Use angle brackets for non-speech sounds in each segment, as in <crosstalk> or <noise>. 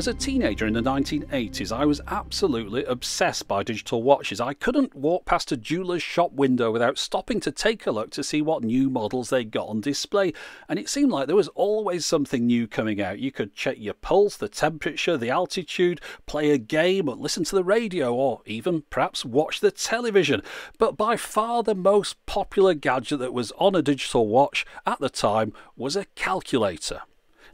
As a teenager in the 1980s, I was absolutely obsessed by digital watches. I couldn't walk past a jeweller's shop window without stopping to take a look to see what new models they got on display. And it seemed like there was always something new coming out. You could check your pulse, the temperature, the altitude, play a game, or listen to the radio, or even perhaps watch the television. But by far the most popular gadget that was on a digital watch at the time was a calculator.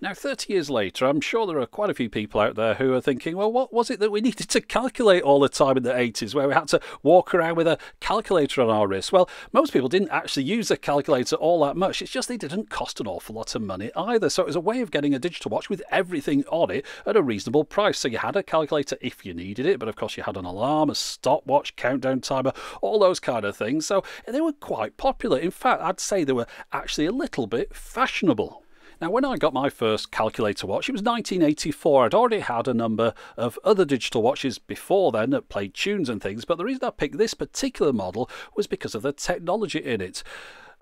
Now, 30 years later, I'm sure there are quite a few people out there who are thinking, well, what was it that we <laughs> needed to calculate all the time in the 80s where we had to walk around with a calculator on our wrist? Well, most people didn't actually use a calculator all that much. It's just they didn't cost an awful lot of money either. So it was a way of getting a digital watch with everything on it at a reasonable price. So you had a calculator if you needed it, but of course you had an alarm, a stopwatch, countdown timer, all those kind of things. So they were quite popular. In fact, I'd say they were actually a little bit fashionable. Now, when I got my first calculator watch, it was 1984. I'd already had a number of other digital watches before then that played tunes and things, but the reason I picked this particular model was because of the technology in it.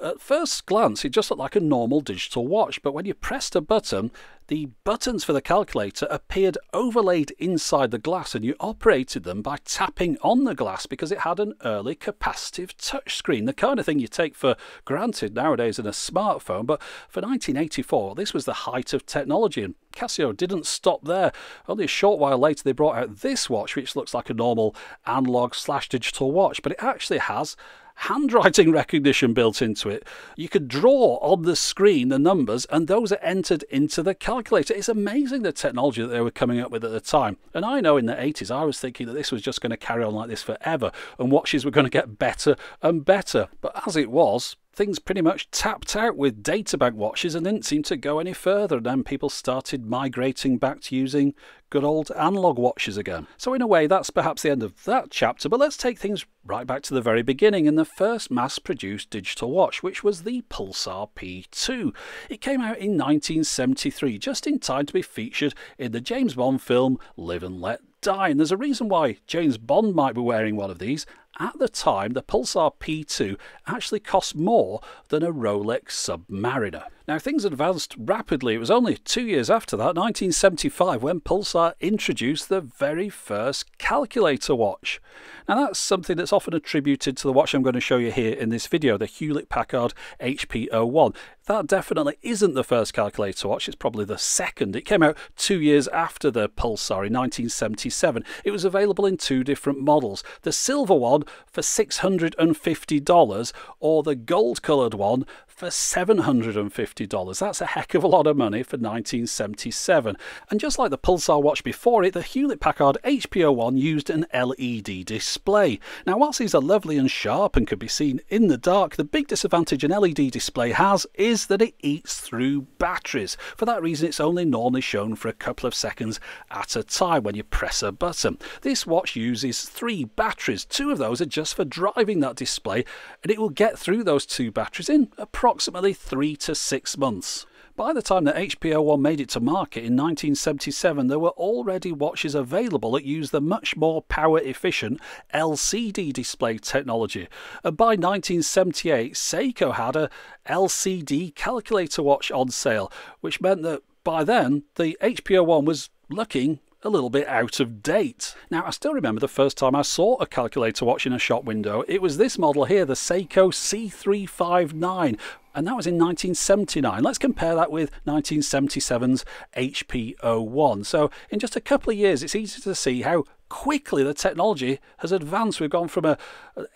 At first glance, it just looked like a normal digital watch, but when you pressed a button, the buttons for the calculator appeared overlaid inside the glass and you operated them by tapping on the glass because it had an early capacitive touchscreen, the kind of thing you take for granted nowadays in a smartphone. But for 1984, this was the height of technology and Casio didn't stop there. Only a short while later, they brought out this watch, which looks like a normal analog slash digital watch, but it actually has handwriting <laughs> recognition built into it. You could draw on the screen the numbers, and those are entered into the calculator. It's amazing the technology that they were coming up with at the time. And I know in the 80s, I was thinking that this was just going to carry on like this forever, and watches were going to get better and better. But as it was, things pretty much tapped out with databank watches and didn't seem to go any further. And then people started migrating back to using good old analog watches again. So, in a way, that's perhaps the end of that chapter, but let's take things right back to the very beginning in the first mass produced digital watch, which was the Pulsar P2. It came out in 1973, just in time to be featured in the James Bond film Live and Let Die. And there's a reason why James Bond might be wearing one of these. At the time, the Pulsar P2 actually cost more than a Rolex Submariner. Now, things advanced rapidly. It was only two years after that, 1975, when Pulsar introduced the very first calculator watch. Now, that's something that's often attributed to the watch I'm going to show you here in this video, the Hewlett Packard HP01. That definitely isn't the first calculator watch, it's probably the second. It came out two years after the Pulsar in 1977. It was available in two different models the silver one for $650 or the gold coloured one for $750. That's a heck of a lot of money for 1977. And just like the Pulsar watch before it, the Hewlett Packard HP01 used an LED display. Now, whilst these are lovely and sharp and can be seen in the dark, the big disadvantage an LED display has is that it eats through batteries. For that reason, it's only normally shown for a couple of seconds at a time when you press a button. This watch uses three batteries. Two of those are just for driving that display, and it will get through those two batteries in approximately three to six months. By the time that HP01 made it to market in 1977, there were already watches available that used the much more power efficient LCD display technology. And by 1978, Seiko had a LCD calculator watch on sale, which meant that by then the HP01 was looking a little bit out of date. Now, I still remember the first time I saw a calculator watch in a shop window. It was this model here, the Seiko C359, and that was in 1979. Let's compare that with 1977's HP01. So, in just a couple of years, it's easy to see how quickly the technology has advanced. We've gone from a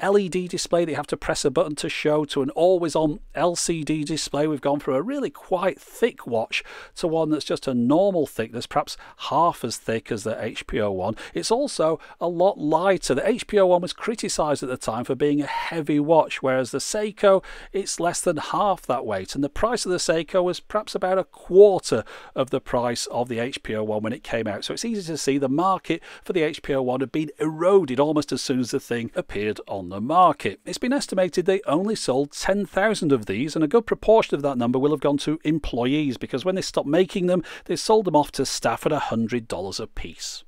LED display that you have to press a button to show to an always on LCD display. We've gone from a really quite thick watch to one that's just a normal thickness, perhaps half as thick as the HP01. It's also a lot lighter. The HP01 was criticised at the time for being a heavy watch, whereas the Seiko, it's less than half that weight. And the price of the Seiko was perhaps about a quarter of the price of the HP01 when it came out. So it's easy to see the market for the HP01 had been eroded almost as soon as the thing appeared on the market. It's been estimated they only sold 10,000 of these, and a good proportion of that number will have gone to employees because when they stopped making them, they sold them off to staff at $100 a piece.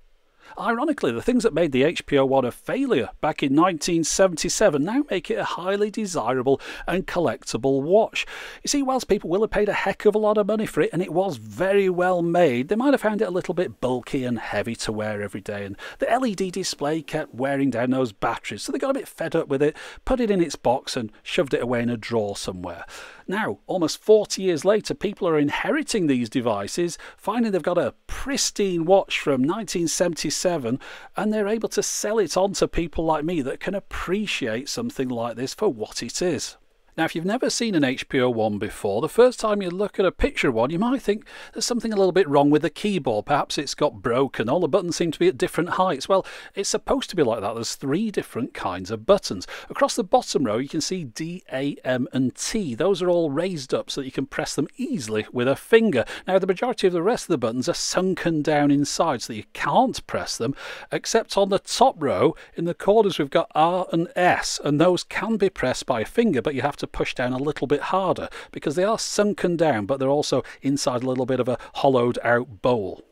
Ironically, the things that made the HP 01 a failure back in 1977 now make it a highly desirable and collectible watch. You see, whilst people will have paid a heck of a lot of money for it, and it was very well made, they might have found it a little bit bulky and heavy to wear every day, and the LED display kept wearing down those batteries, so they got a bit fed up with it, put it in its box, and shoved it away in a drawer somewhere. Now, almost 40 years later, people are inheriting these devices, finding they've got a pristine watch from 1977, and they're able to sell it on to people like me that can appreciate something like this for what it is. Now, if you've never seen an HP 01 before, the first time you look at a picture of one, you might think there's something a little bit wrong with the keyboard. Perhaps it's got broken. All the buttons seem to be at different heights. Well, it's supposed to be like that. There's three different kinds of buttons. Across the bottom row, you can see D, A, M, and T. Those are all raised up so that you can press them easily with a finger. Now, the majority of the rest of the buttons are sunken down inside so that you can't press them, except on the top row, in the corners, we've got R and S, and those can be pressed by a finger, but you have to push down a little bit harder because they are sunken down, but they're also inside a little bit of a hollowed out bowl.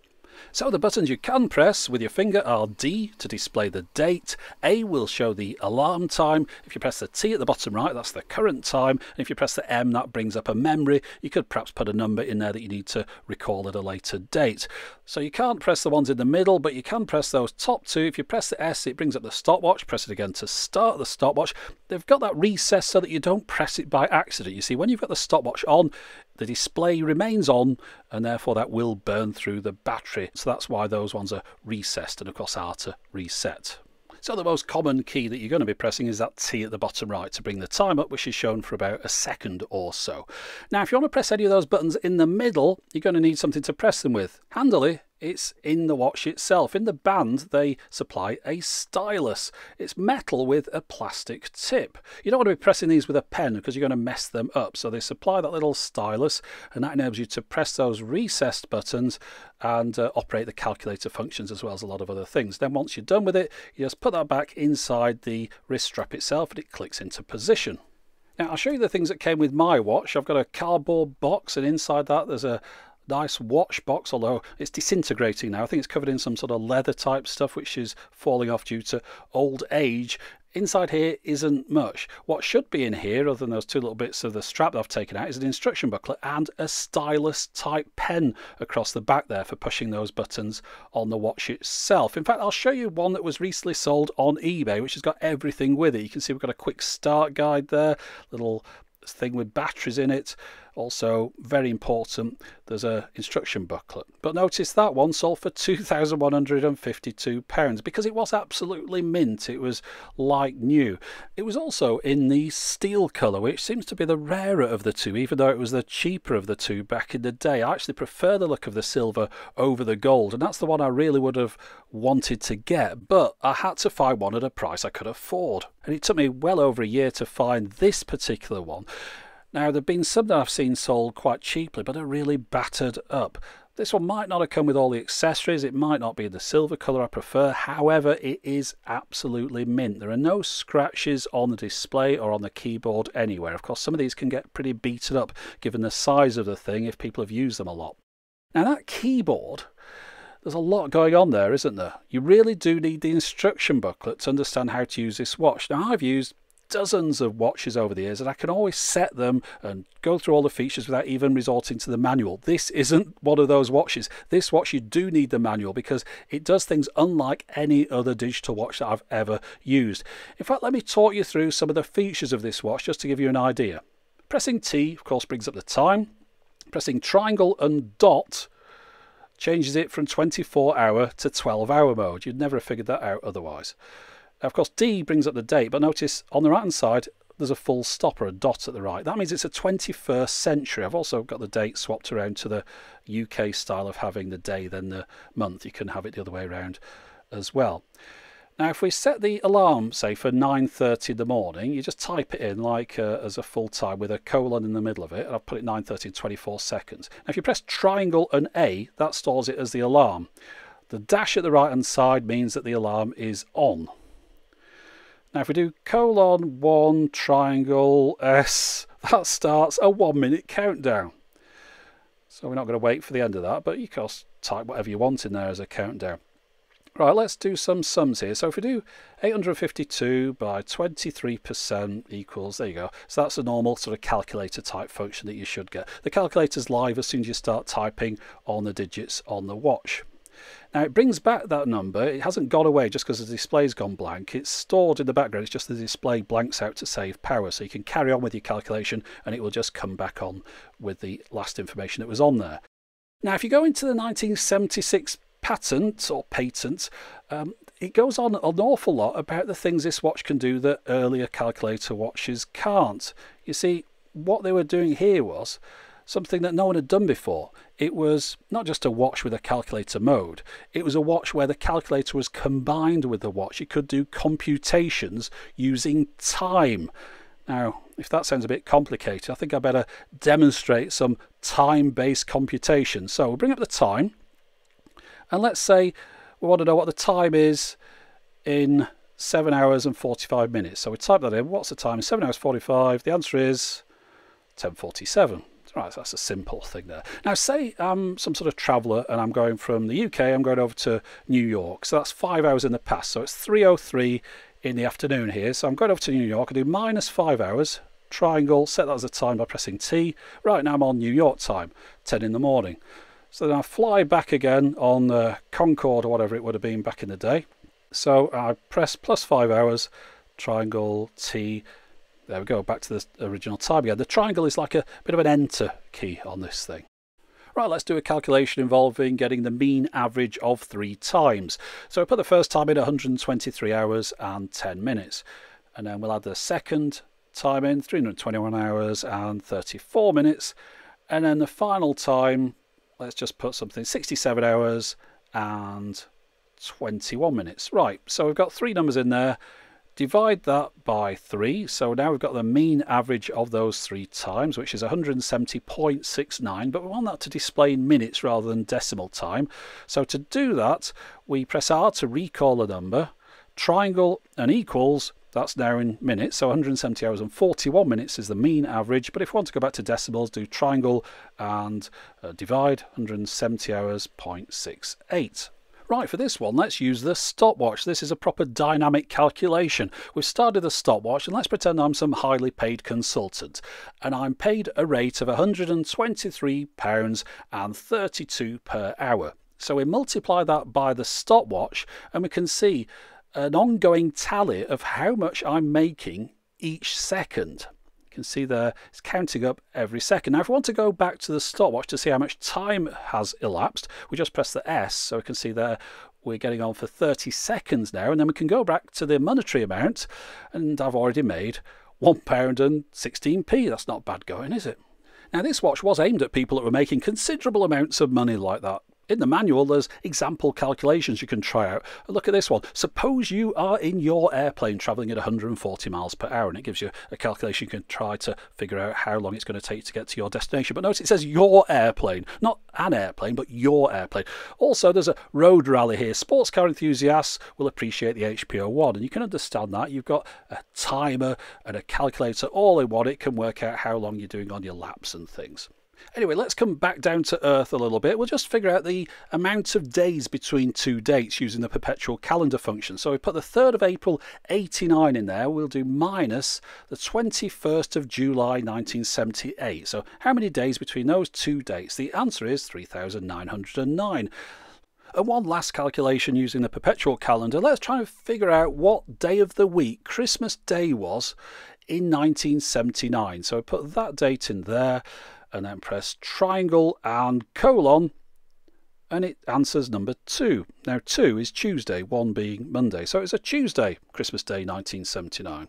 So the buttons you can press with your finger are D to display the date, A will show the alarm time, if you press the T at the bottom right that's the current time, and if you press the M that brings up a memory, you could perhaps put a number in there that you need to recall at a later date. So you can't press the ones in the middle but you can press those top two, if you press the S it brings up the stopwatch, press it again to start the stopwatch. They've got that recess so that you don't press it by accident. You see when you've got the stopwatch on the display remains on and therefore that will burn through the battery. So that's why those ones are recessed and of course are to reset. So the most common key that you're going to be pressing is that T at the bottom right to bring the time up, which is shown for about a second or so. Now, if you want to press any of those buttons in the middle, you're going to need something to press them with. Handily, it's in the watch itself. In the band, they supply a stylus. It's metal with a plastic tip. You don't want to be pressing these with a pen because you're going to mess them up. So they supply that little stylus, and that enables you to press those recessed buttons and uh, operate the calculator functions as well as a lot of other things. Then once you're done with it, you just put that back inside the wrist strap itself and it clicks into position. Now I'll show you the things that came with my watch. I've got a cardboard box and inside that there's a nice watch box, although it's disintegrating now. I think it's covered in some sort of leather type stuff, which is falling off due to old age. Inside here isn't much. What should be in here, other than those two little bits of the strap that I've taken out, is an instruction booklet and a stylus type pen across the back there for pushing those buttons on the watch itself. In fact, I'll show you one that was recently sold on eBay, which has got everything with it. You can see we've got a quick start guide there, little thing with batteries in it. Also, very important, there's a instruction booklet. But notice that one sold for £2,152 because it was absolutely mint. It was like new. It was also in the steel colour, which seems to be the rarer of the two, even though it was the cheaper of the two back in the day. I actually prefer the look of the silver over the gold, and that's the one I really would have wanted to get. But I had to find one at a price I could afford. And it took me well over a year to find this particular one. Now, there have been some that I've seen sold quite cheaply, but are really battered up. This one might not have come with all the accessories, it might not be the silver colour I prefer, however, it is absolutely mint. There are no scratches on the display or on the keyboard anywhere. Of course, some of these can get pretty beaten up given the size of the thing if people have used them a lot. Now, that keyboard there's a lot going on there, isn't there? You really do need the instruction booklet to understand how to use this watch. Now, I've used dozens of watches over the years and I can always set them and go through all the features without even resorting to the manual. This isn't one of those watches. This watch you do need the manual because it does things unlike any other digital watch that I've ever used. In fact, let me talk you through some of the features of this watch just to give you an idea. Pressing T, of course, brings up the time. Pressing triangle and dot changes it from 24 hour to 12 hour mode. You'd never have figured that out otherwise. Of course, D brings up the date, but notice on the right hand side, there's a full stop or a dot at the right. That means it's a 21st century. I've also got the date swapped around to the UK style of having the day, then the month. You can have it the other way around as well. Now, if we set the alarm, say, for 9.30 in the morning, you just type it in like uh, as a full time with a colon in the middle of it, and I've put it 9.30 in 24 seconds. Now, if you press triangle and A, that stores it as the alarm. The dash at the right-hand side means that the alarm is on. Now if we do colon 1 triangle S, <laughs> that starts a one minute countdown. So we're not going to wait for the end of that, but you can type whatever you want in there as a countdown. Right, let's do some sums here. So if we do 852 by 23% equals, there you go. So that's a normal sort of calculator type function that you should get. The calculator's live as soon as you start typing on the digits on the watch. Now it brings back that number. It hasn't gone away just because the display's gone blank. It's stored in the background. It's just the display blanks out to save power. So you can carry on with your calculation and it will just come back on with the last information that was on there. Now if you go into the 1976 patent or patent, um, it goes on an awful lot about the things this watch can do that earlier calculator watches can't. You see, what they were doing here was something that no one had done before. It was not just a watch with a calculator mode, it was a watch where the calculator was combined with the watch. It could do computations using time. Now, if that sounds a bit complicated, I think I better demonstrate some time-based computation. So we'll bring up the time. And let's say we want to know what the time is in 7 hours and 45 minutes. So we type that in. What's the time? 7 hours 45. The answer is 1047. Right, that's a simple thing there. Now, say I'm some sort of traveller and I'm going from the UK, I'm going over to New York. So that's five hours in the past. So it's 3.03 in the afternoon here. So I'm going over to New York. I do minus five hours, triangle, set that as a time by pressing T. Right now I'm on New York time, 10 in the morning. So then I fly back again on the Concorde or whatever it would have been back in the day. So I press plus five hours, triangle T. There we go, back to the original time again. The triangle is like a bit of an enter key on this thing. Right, let's do a calculation involving getting the mean average of three times. So I put the first time in 123 hours and 10 minutes. And then we'll add the second time in 321 hours and 34 minutes. And then the final time let's just put something 67 hours and 21 minutes. Right, so we've got three numbers in there. Divide that by 3, so now we've got the mean average of those three times, which is 170.69, but we want that to display in minutes rather than decimal time. So to do that, we press R to recall a number, triangle and equals, that's now in minutes, so 170 hours and 41 minutes is the mean average. But if we want to go back to decimals, do triangle and uh, divide 170 hours 0.68. Right, for this one, let's use the stopwatch. This is a proper dynamic calculation. We've started the stopwatch, and let's pretend I'm some highly paid consultant. And I'm paid a rate of £123.32 per hour. So we multiply that by the stopwatch, and we can see an ongoing tally of how much I'm making each second. Can see there it's counting up every second. Now if we want to go back to the stopwatch to see how much time has elapsed, we just press the S so we can see there we're getting on for 30 seconds now and then we can go back to the monetary amount and I've already made £1 and 16p. That's not bad going, is it? Now this watch was aimed at people that were making considerable amounts of money like that in the manual, there's example calculations you can try out. Look at this one. Suppose you are in your airplane traveling at 140 miles per hour, and it gives you a calculation you can try to figure out how long it's going to take to get to your destination. But notice it says your airplane, not an airplane, but your airplane. Also, there's a road rally here. Sports car enthusiasts will appreciate the HP01, and you can understand that. You've got a timer and a calculator all in one. It can work out how long you're doing on your laps and things. Anyway, let's come back down to earth a little bit. We'll just figure out the amount of days between two dates using the perpetual calendar function. So we put the 3rd of April 89 in there. We'll do minus the 21st of July 1978. So how many days between those two dates? The answer is 3,909. And one last calculation using the perpetual calendar. Let's try and figure out what day of the week Christmas Day was in 1979. So I put that date in there and then press triangle and colon and it answers number two. Now, two is Tuesday, one being Monday. So it's a Tuesday, Christmas Day 1979.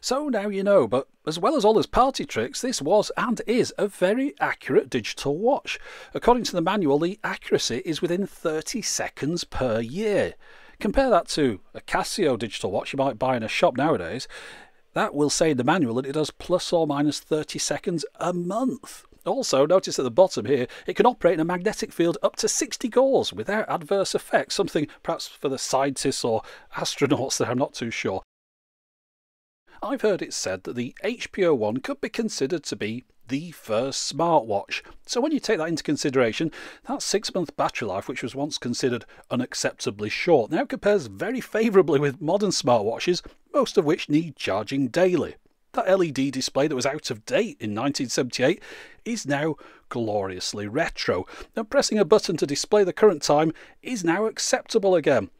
So now you know, but as well as all those party tricks, this was and is a very accurate digital watch. According to the manual, the accuracy is within 30 seconds per year. Compare that to a Casio digital watch you might buy in a shop nowadays. That will say in the manual that it does plus or minus 30 seconds a month. Also, notice at the bottom here, it can operate in a magnetic field up to 60 gauss without adverse effects, something perhaps for the scientists or astronauts that I'm not too sure. I've heard it said that the HP01 could be considered to be the first smartwatch. So when you take that into consideration, that six month battery life, which was once considered unacceptably short, now compares very favourably with modern smartwatches, most of which need charging daily. That LED display that was out of date in 1978 is now gloriously retro, and pressing a button to display the current time is now acceptable again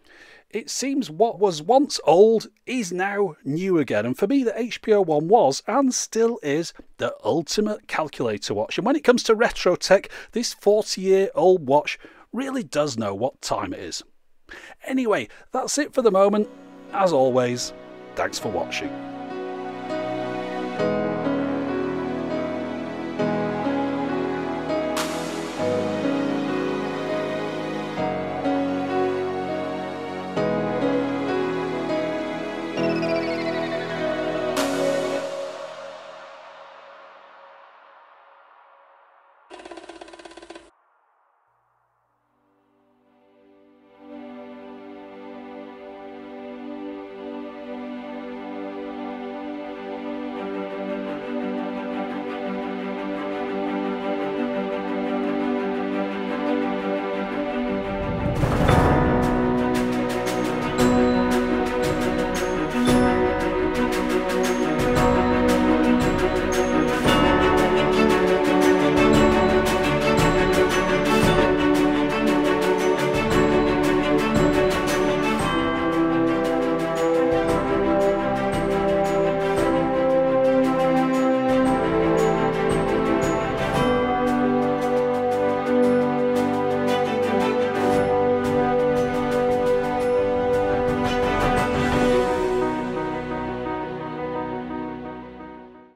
it seems what was once old is now new again. And for me, the HP01 was and still is the ultimate calculator watch. And when it comes to retro tech, this 40 year old watch really does know what time it is. Anyway, that's it for the moment. As always, thanks for watching.